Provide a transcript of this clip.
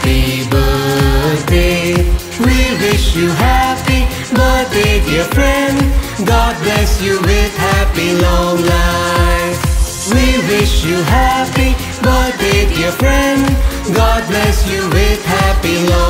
Happy birthday. We wish you happy birthday, dear friend. God bless you with happy long life. We wish you happy birthday, dear friend. God bless you with happy long life.